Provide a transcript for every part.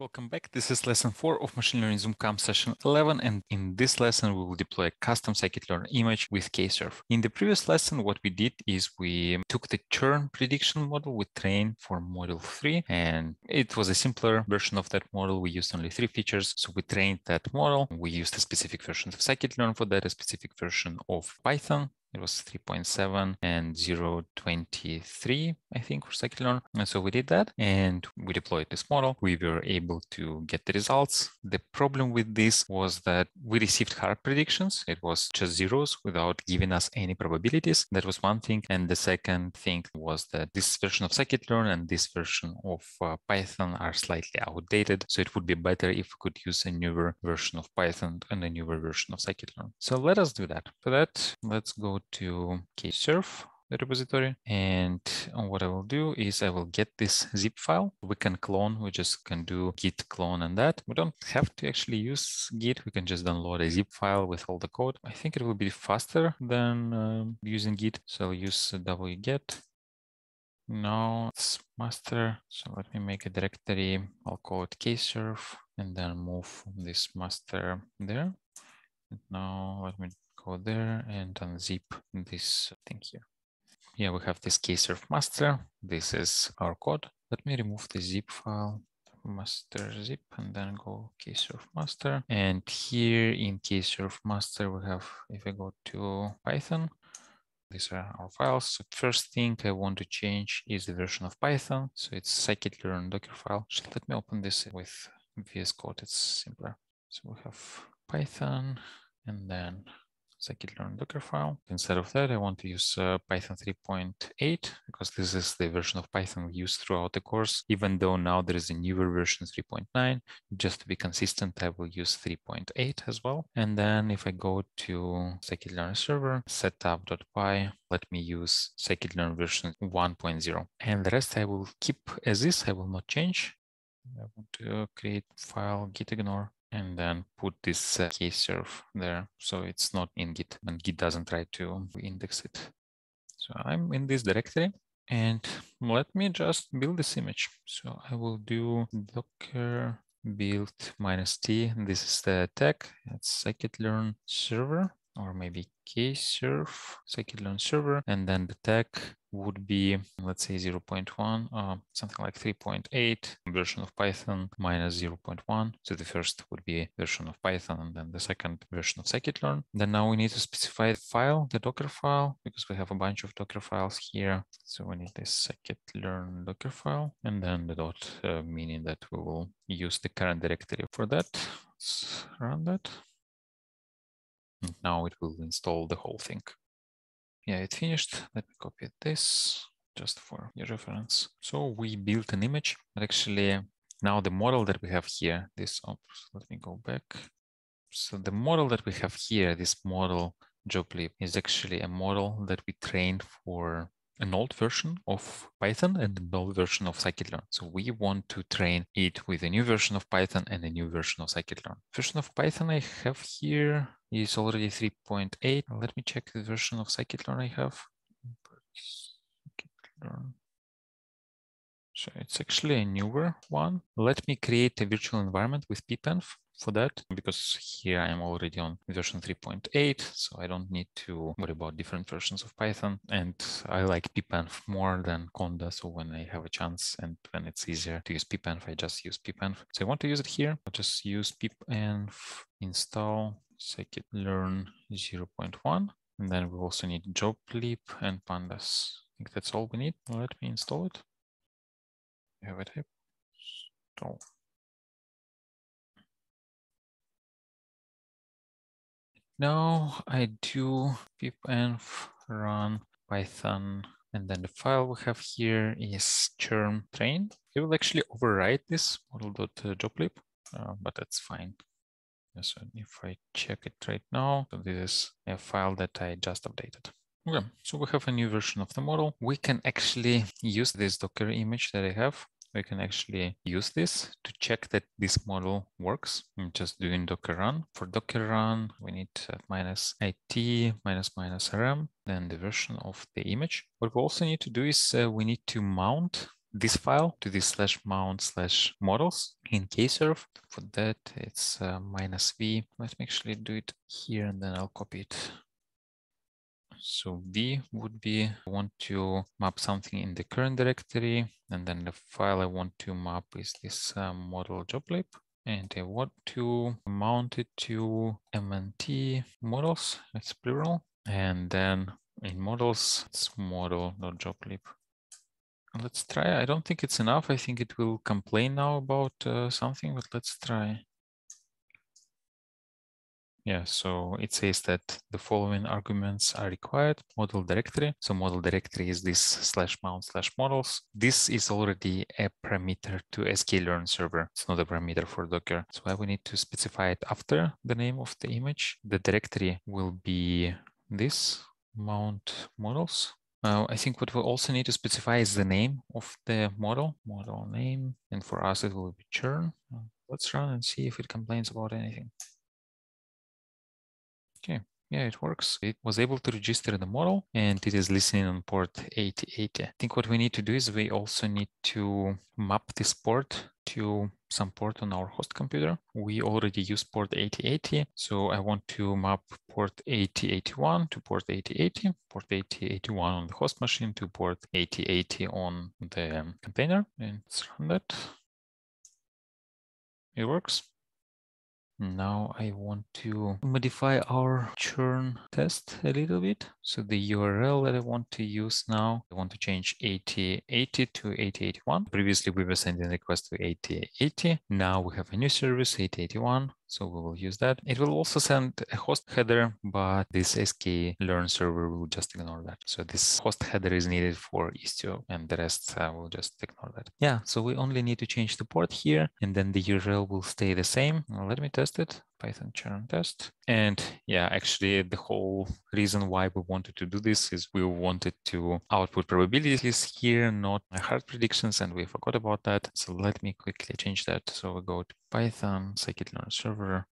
Welcome back. This is lesson four of Machine Learning Zoomcamp session 11. And in this lesson, we will deploy a custom scikit-learn image with KServe. In the previous lesson, what we did is we took the churn prediction model we trained for model three, and it was a simpler version of that model. We used only three features. So we trained that model. We used a specific version of scikit-learn for that, a specific version of Python it was 3.7 and 0.23, I think, for scikit-learn. And so we did that and we deployed this model. We were able to get the results. The problem with this was that we received hard predictions. It was just zeros without giving us any probabilities. That was one thing. And the second thing was that this version of scikit-learn and this version of uh, Python are slightly outdated. So it would be better if we could use a newer version of Python and a newer version of scikit-learn. So let us do that. For that, let's go to KServe the repository. And what I will do is I will get this zip file. We can clone, we just can do git clone and that. We don't have to actually use git. We can just download a zip file with all the code. I think it will be faster than um, using git. So I'll use wget. Now it's master. So let me make a directory. I'll call it KServe and then move this master there. And now let me go there and unzip this thing here. Yeah, we have this KServe master. This is our code. Let me remove the zip file, master zip, and then go KServe master. And here in KServe master, we have, if I go to Python, these are our files. So first thing I want to change is the version of Python. So it's scikit-learn docker file. So let me open this with VS Code. It's simpler. So we have Python and then scikit-learn Docker file. Instead of that, I want to use uh, Python 3.8 because this is the version of Python we use throughout the course. Even though now there is a newer version 3.9, just to be consistent, I will use 3.8 as well. And then if I go to scikit-learn server, setup.py, let me use scikit-learn version 1.0. And the rest I will keep as is, I will not change. I want to create file git ignore and then put this uh, KServe there. So it's not in git and git doesn't try to index it. So i'm in this directory and let me just build this image. So i will do docker build minus t. This is the tag. It's scikit-learn server or maybe KServe scikit-learn server and then the tag would be, let's say 0.1, uh, something like 3.8 version of Python minus 0.1. So the first would be version of Python and then the second version of scikit-learn. Then now we need to specify the file, the Docker file, because we have a bunch of Docker files here. So we need this scikit-learn Docker file and then the dot, uh, meaning that we will use the current directory for that. Let's run that. And now it will install the whole thing yeah, it finished. Let me copy this just for your reference. So we built an image, but actually now the model that we have here, this, oops, let me go back. So the model that we have here, this model joblib is actually a model that we trained for an old version of Python and an old version of scikit-learn. So we want to train it with a new version of Python and a new version of scikit-learn. Version of Python I have here is already 3.8. Let me check the version of scikit-learn I have. So it's actually a newer one. Let me create a virtual environment with pipenv for that because here I am already on version 3.8, so I don't need to worry about different versions of Python. And I like pipenv more than conda, so when I have a chance and when it's easier to use pipenv, I just use pipenv. So I want to use it here. I'll just use pipenv install scikit-learn 0.1. And then we also need joblib and pandas. I think that's all we need. Let me install it. have it here. Install. Now I do pipenv run python and then the file we have here is churn train. It will actually overwrite this model.joblib, uh, but that's fine. So if I check it right now, this is a file that I just updated. Okay, so we have a new version of the model. We can actually use this Docker image that I have we can actually use this to check that this model works. I'm just doing docker run. For docker run, we need minus it minus minus rm, then the version of the image. What we also need to do is uh, we need to mount this file to this slash mount slash models in kserve. For that, it's uh, minus v. Let me actually do it here and then I'll copy it. So v would be I want to map something in the current directory, and then the file I want to map is this uh, model joblib. And I want to mount it to MNT models, it's plural. And then in models, it's model.joblib. Let's try. I don't think it's enough. I think it will complain now about uh, something, but let's try. Yeah, so it says that the following arguments are required. Model directory. So model directory is this slash mount slash models. This is already a parameter to sklearn server. It's not a parameter for Docker. So I will need to specify it after the name of the image. The directory will be this mount models. Uh, I think what we also need to specify is the name of the model, model name. And for us, it will be churn. Let's run and see if it complains about anything. Okay, yeah, it works. It was able to register the model and it is listening on port 8080. I think what we need to do is we also need to map this port to some port on our host computer. We already use port 8080, so I want to map port 8081 to port 8080, port 8081 on the host machine to port 8080 on the container, and let's run that. It works. Now I want to modify our churn test a little bit. So the URL that I want to use now, I want to change 8080 to 8081. Previously, we were sending requests to 8080. Now we have a new service, 8081. So we will use that. It will also send a host header, but this sklearn server will just ignore that. So this host header is needed for Istio and the rest uh, will just ignore that. Yeah, so we only need to change the port here and then the URL will stay the same. Let me test it. Python churn test. And yeah, actually the whole reason why we wanted to do this is we wanted to output probabilities here, not hard predictions, and we forgot about that. So let me quickly change that. So we go to Python, scikit-learn server,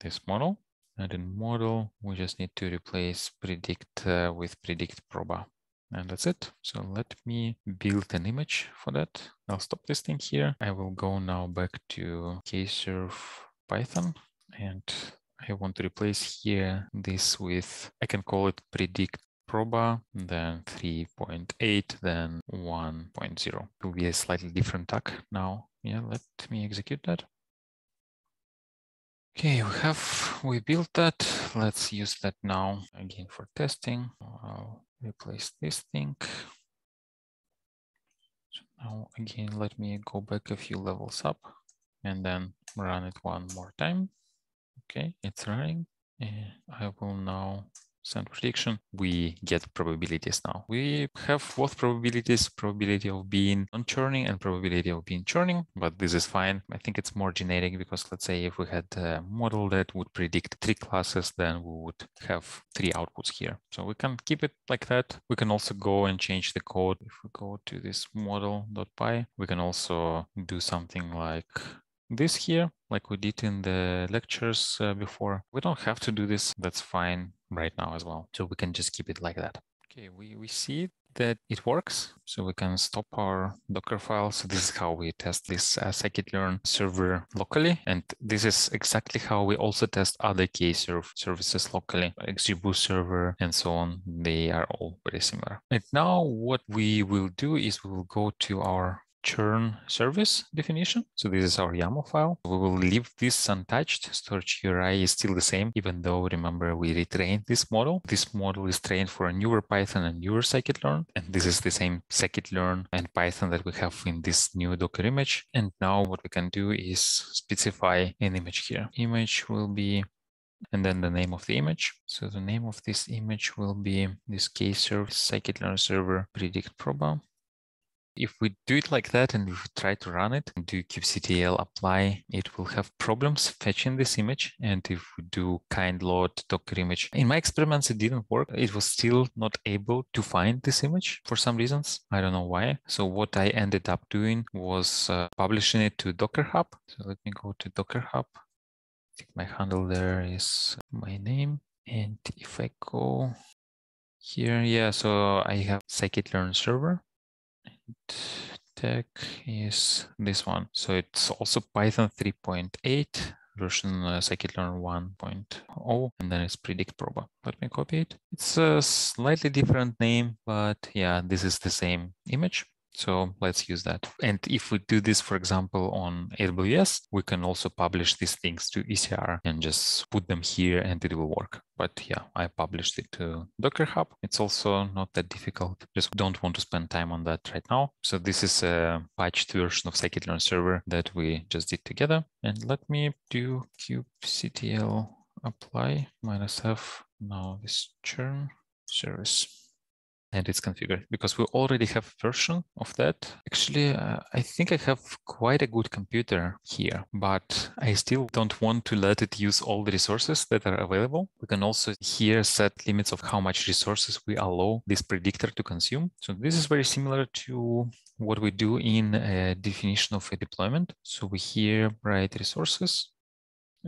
this model. And in model, we just need to replace predict uh, with predict proba. And that's it. So let me build an image for that. I'll stop this thing here. I will go now back to kserve Python and I want to replace here this with, I can call it predict proba, then 3.8, then 1.0. It will be a slightly different tag now. Yeah, let me execute that. Okay, we have, we built that. Let's use that now again for testing. I'll replace this thing. So now again, let me go back a few levels up and then run it one more time. Okay, it's running. And I will now send prediction. We get probabilities now. We have both probabilities, probability of being non-churning and probability of being churning, but this is fine. I think it's more generic because let's say if we had a model that would predict three classes, then we would have three outputs here. So we can keep it like that. We can also go and change the code. If we go to this model.py, we can also do something like this here, like we did in the lectures uh, before. We don't have to do this. That's fine right now as well. So we can just keep it like that. Okay, we, we see that it works. So we can stop our Docker file. So this is how we test this uh, scikit-learn server locally. And this is exactly how we also test other kserve services locally, XGBoost server and so on. They are all very similar. And now what we will do is we will go to our churn service definition. So this is our YAML file. We will leave this untouched. Storage URI is still the same, even though remember we retrained this model. This model is trained for a newer Python and newer scikit-learn. And this is the same scikit-learn and Python that we have in this new Docker image. And now what we can do is specify an image here. Image will be and then the name of the image. So the name of this image will be this case service scikit-learn server predict proba. If we do it like that and we try to run it and do kubectl apply, it will have problems fetching this image. And if we do kind load docker image, in my experiments, it didn't work. It was still not able to find this image for some reasons. I don't know why. So what I ended up doing was uh, publishing it to Docker Hub. So let me go to Docker Hub. I think my handle there is my name. And if I go here, yeah, so I have scikit-learn server tag is this one. So it's also Python 3.8 version uh, scikit-learn 1.0 and then it's predict proba. Let me copy it. It's a slightly different name but yeah this is the same image so let's use that. And if we do this, for example, on AWS, we can also publish these things to ECR and just put them here and it will work. But yeah, I published it to Docker Hub. It's also not that difficult. Just don't want to spend time on that right now. So this is a patched version of scikit-learn server that we just did together. And let me do kubectl apply minus f. Now this churn service and it's configured because we already have a version of that. Actually, uh, I think I have quite a good computer here, but I still don't want to let it use all the resources that are available. We can also here set limits of how much resources we allow this predictor to consume. So this is very similar to what we do in a definition of a deployment. So we here write resources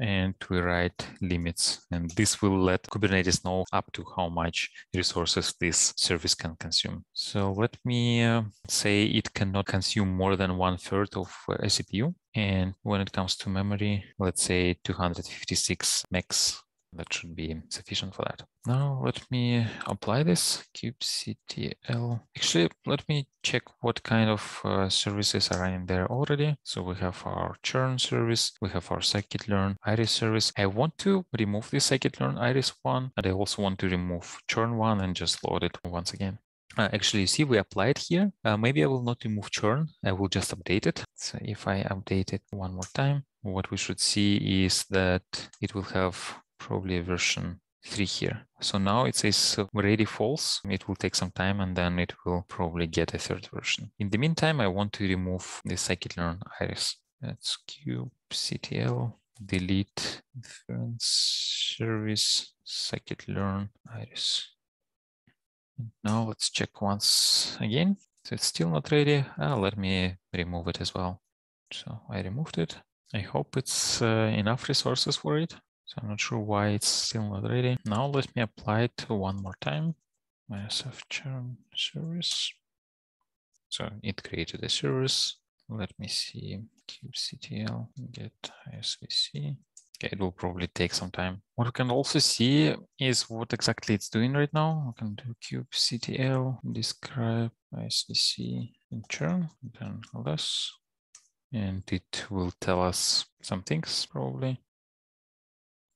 and we write limits. And this will let Kubernetes know up to how much resources this service can consume. So let me uh, say it cannot consume more than one third of uh, a CPU. And when it comes to memory, let's say 256 megs that should be sufficient for that. Now let me apply this kubectl. Actually, let me check what kind of uh, services are running there already. So we have our churn service, we have our scikit-learn iris service. I want to remove the scikit-learn iris one, and I also want to remove churn one and just load it once again. Uh, actually, you see, we applied here. Uh, maybe I will not remove churn. I will just update it. So if I update it one more time, what we should see is that it will have probably version 3 here. So now it says ready false. It will take some time and then it will probably get a third version. In the meantime, I want to remove the scikit-learn iris. That's kubectl delete inference service scikit-learn iris. Now let's check once again. So it's still not ready. Ah, let me remove it as well. So I removed it. I hope it's uh, enough resources for it. So I'm not sure why it's still not ready. Now let me apply it one more time. minus f churn service. So it created a service. Let me see kubectl get ISVC. Okay, it will probably take some time. What we can also see is what exactly it's doing right now. We can do kubectl describe ISVC in churn, then less, and it will tell us some things probably.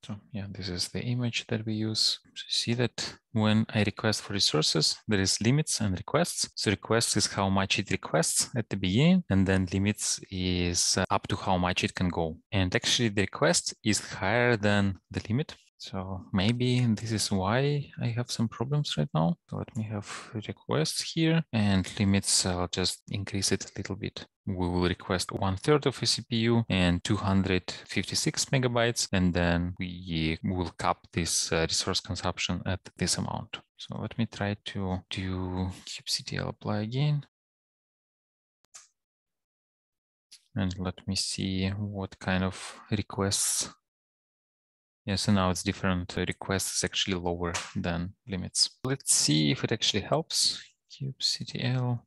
So yeah, this is the image that we use. So see that when I request for resources, there is limits and requests. So requests is how much it requests at the beginning, and then limits is uh, up to how much it can go. And actually the request is higher than the limit. So maybe this is why I have some problems right now. Let me have requests here and limits. I'll just increase it a little bit. We will request one third of a CPU and 256 megabytes, and then we will cap this uh, resource consumption at this amount. So let me try to do kubectl apply again. And let me see what kind of requests yeah, so now it's different requests actually lower than limits. Let's see if it actually helps. kubectl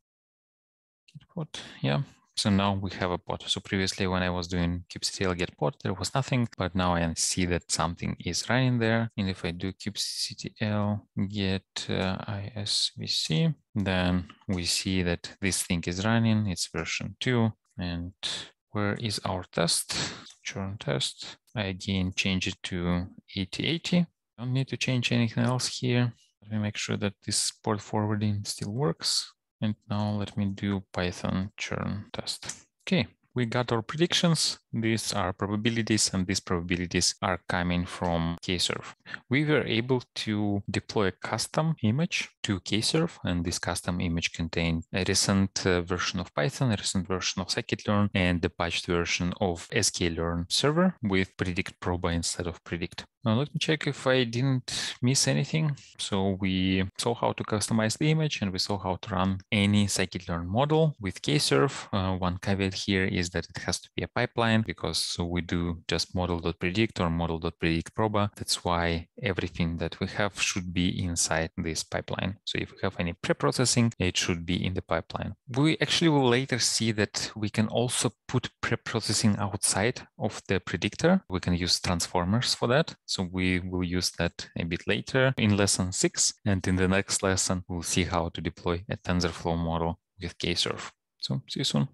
get pod. Yeah, so now we have a pod. So previously when I was doing kubectl get pod, there was nothing, but now I see that something is running there. And if I do kubectl get uh, isvc, then we see that this thing is running. It's version two. And where is our test? Churn test. I again change it to 8080. Don't need to change anything else here. Let me make sure that this port forwarding still works. And now let me do Python churn test. Okay, we got our predictions. These are probabilities, and these probabilities are coming from Kserve. We were able to deploy a custom image to Kserve, and this custom image contained a recent uh, version of Python, a recent version of scikit-learn, and the patched version of sklearn server with predict proba instead of predict. Now let me check if I didn't miss anything. So we saw how to customize the image and we saw how to run any scikit-learn model with Kserve. Uh, one caveat here is is that it has to be a pipeline because we do just model.predict or model.predict proba. That's why everything that we have should be inside this pipeline. So if we have any pre-processing, it should be in the pipeline. We actually will later see that we can also put pre-processing outside of the predictor. We can use transformers for that. So we will use that a bit later in lesson six. And in the next lesson, we'll see how to deploy a TensorFlow model with KServe. So see you soon.